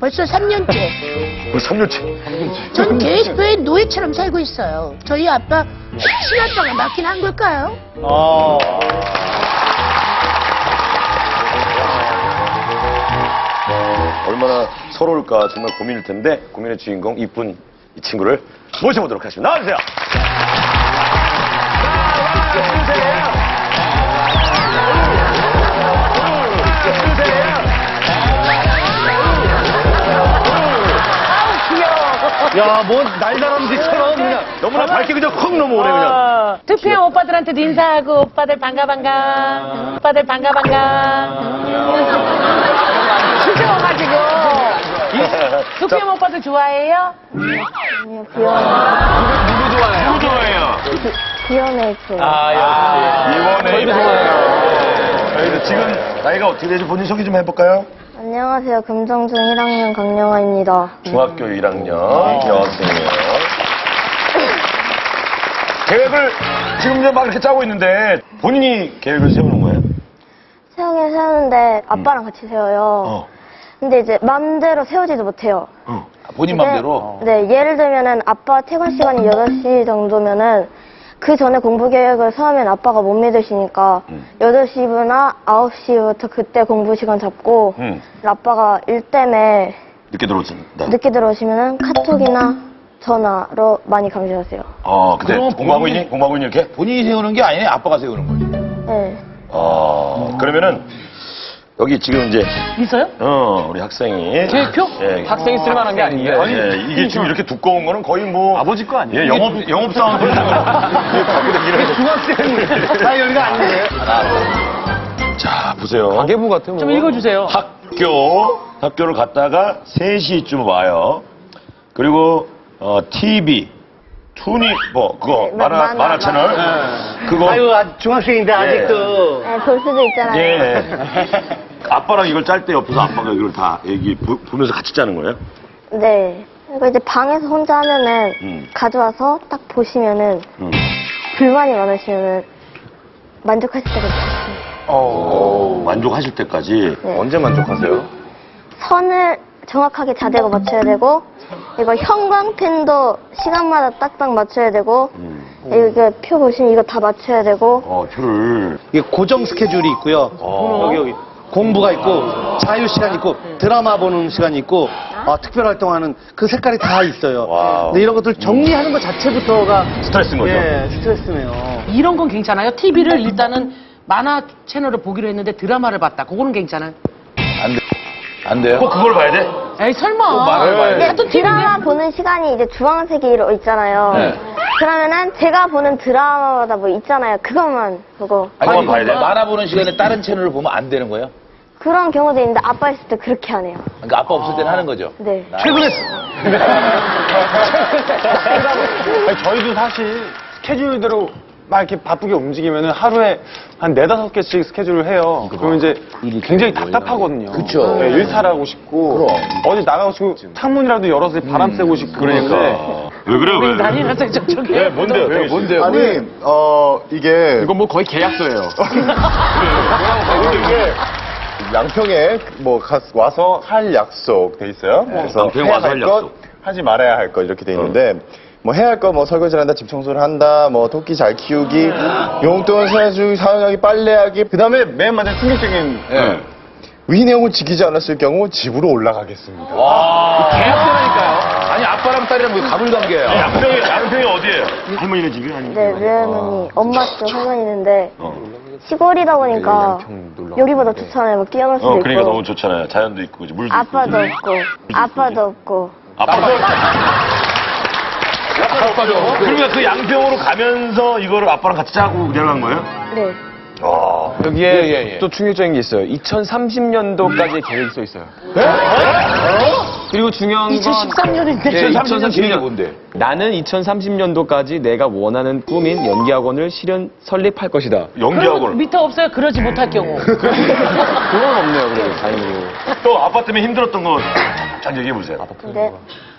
벌써 3년째. 우리 3년째. 전 계획표의 노예처럼 살고 있어요. 저희 아빠 시간 동안 맞긴 한 걸까요? 어. 얼마나 서러울까 정말 고민일 텐데 고민의 주인공 이쁜 이 친구를 모셔보도록 하겠습니다. 나와주세요. 야, 뭐 날다람 쥐처럼 그냥. 너무나 밝게 그냥 콕 넘어오네 그냥. 어, 투표한 오빠들한테도 인사하고 오빠들 반가 반가 오빠들 반가 반가 진짜 와가지고 투표한 오빠들 좋아해요? 아니요, 귀여운, 누구 좋아해요? 누구 좋아해요? 귀여운 에이스. 아, 이번에 저희도 좋아해요. 저희도 지금 나이가 어떻게 되지 본인 소개 좀 해볼까요? 안녕하세요. 금정중 1학년 강영아입니다. 중학교 1학년 여학생이에요. 계획을 지금 이제 막 이렇게 짜고 있는데 본인이 계획을 세우는 거예요? 세우긴 세우는데 아빠랑 같이 세워요. 어. 근데 이제 맘대로 세우지도 못해요. 어. 본인 근데, 맘대로? 네, 예를 들면은 아빠 퇴근 시간이 8시 정도면은 그 전에 공부 계획을 세우면 아빠가 못 믿으시니까 음. 8시나 9시부터 그때 공부 시간 잡고 음. 아빠가 일 때문에 늦게 들어오신다. 늦게 들어오시면은 카톡이나 전화로 많이 감시하세요. 어, 근데 그럼 공부하고 본인이- 있니? 공부하고 있니 이렇게? 본인이 세우는 게 아니네, 아빠가 세우는 거지. 네. 어, 그러면은 여기 지금 이제 있어요? 어 우리 학생이 계획표? 예, 학생이 쓸 만한 게 아니에요. 예, 이게 지금 이렇게 두꺼운 거는 거의 뭐 아버지 거 아니에요? 예, 영업 영업 사원 거. 중학생 사이열가 아니에요? 자 보세요. 가계부 같은 좀 읽어주세요 학교 학교를 갔다가 3시쯤 와요. 그리고 어, TV 투니 뭐 그거 네, 만화 만화, 만화 채널 그거 아유, 아, 중학생인데 아직도. 네, 볼 수도 있잖아요. 예. 아빠랑 이걸 짤 때 옆에서 아빠가 이걸 다 얘기 보, 보면서 같이 짜는 거예요? 네. 그리고 이제 방에서 혼자 하면은 음. 가져와서 딱 보시면은 음. 불만이 많으시면은 만족하실 때가 있습니다. 어, 만족하실 때까지 네. 언제 만족하세요? 선을 정확하게 자대고 맞춰야 되고 이거 형광펜도 시간마다 딱딱 맞춰야 되고 음. 이거 표 보시면 이거 다 맞춰야 되고 어, 표를 이게 고정 스케줄이 있고요. 어. 여기 여기 공부가 있고 자유 시간 있고 드라마 보는 시간이 있고 아, 특별 활동하는 그 색깔이 다 있어요. wow. 근데 이런 것들 정리하는 것 자체부터가 스트레스인 거죠? 예 스트레스네요. 이런 건 괜찮아요? TV를 일단은 만화 채널을 보기로 했는데 드라마를 봤다 그거는 괜찮아요? 안 돼요? 꼭 그걸 봐야 돼? 에이 설마 말을 봐야 돼. 드라마 보는 시간이 이제 주황색으로 있잖아요. 네. 그러면은 제가 보는 드라마마다 뭐 있잖아요. 그것만 보고 그건 봐야 돼? 만화 보는 시간에 다른 채널을 보면 안 되는 거예요? 그런 경우도 있는데 아빠 있을 때 그렇게 안 해요. 그러니까 아빠 없을 때는 하는 거죠? 네. 최근에 아니, 저희도 사실 스케줄대로 막 이렇게 바쁘게 움직이면 하루에 한 네다섯 개씩 스케줄을 해요. 그러면 이제 굉장히 답답하거든요. 그쵸. 네, 일탈하고 싶고, 어디 나가고 싶고, 창문이라도 열어서 바람 쐬고 싶고. 그러니까. 왜 그래, 왜? 난리 났어요 저쪽에 네, 뭔데요? 왜, 뭔데요? 아니, 어, 이게. 이건 뭐 거의 계약서예요. 이게 양평에 뭐 가- 와서 할 약속 돼 있어요. 그래서 양평에 해야 와서 할할 것, 약속. 하지 말아야 할 것 이렇게 돼 있는데 뭐 해야 할 거 뭐 설거지를 한다, 집 청소를 한다, 뭐 토끼 잘 키우기, 용돈 사주, 사용하기, 빨래하기. 그 다음에 맨 마지막 충격적인 예. 위 내용을 지키지 않았을 경우 집으로 올라가겠습니다. 계약서라니까요. 아니, 아빠랑 딸이랑 뭐 가물관계야. 양평이, 양평이 어디예요? 할머니네 집이 아니면? 네, 외할머니, 엄마 쪽 할머니 있는데 어. 시골이다 보니까 여기보다 좋잖아요. 막 뛰어놀 수도 어, 있고. 그러니까 너무 좋잖아요. 자연도 있고, 이제 물도 아빠도 있고. 없고, 아빠도 없고. 아빠도 아빠도 그러면 그 양평으로 가면서 이거를 아빠랑 같이 짜고 내려간 거예요? 네. 여기에 예, 예. 또 충격적인 게 있어요. 2030년도까지 계획이 써 있어요. 그리고 중요한 건 2013년인데 예, 2030년 계획이 뭔데? 나는 2030년도까지 내가 원하는 꿈인 연기학원을 실현 설립할 것이다. 연기학원을. 밑에 없어요 그러지 못할 경우 그건 없네요, 그래도 다행히도. 또 아빠 때문에 힘들었던 거 잘 얘기해 보세요. 근데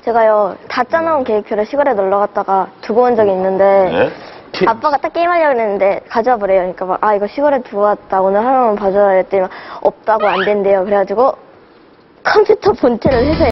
제가요, 다 짜놓은 계획표를 시골에 놀러 갔다가 두고 온 적이 있는데 네? 아빠가 딱 게임하려고 했는데 가져와 보래요. 그러니까 막, 아, 이거 시골에 두고 왔다. 오늘 하루만 봐줘야 했더니 막 없다고 안 된대요. 그래가지고 컴퓨터 본체를 회사에